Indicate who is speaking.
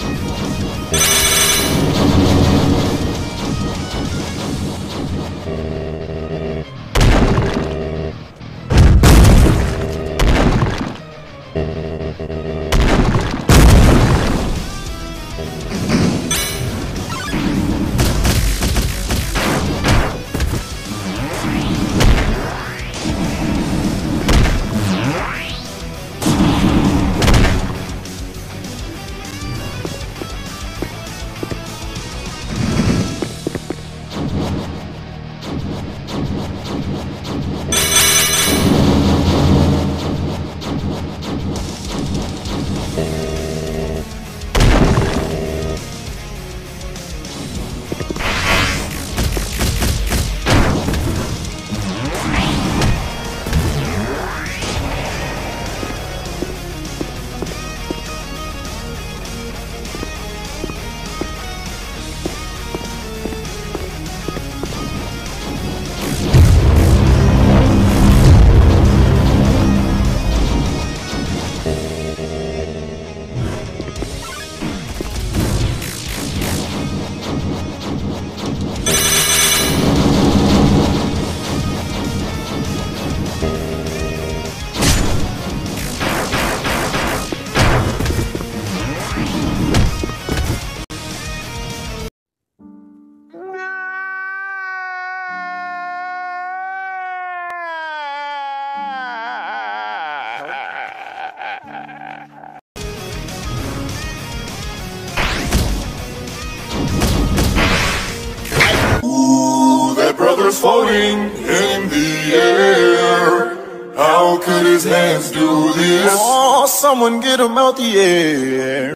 Speaker 1: Four. Fingers floating in the air. How could his hands do this?
Speaker 2: Oh, someone get him out the air.